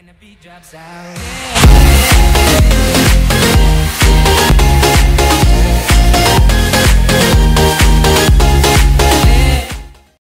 When the beat drops out.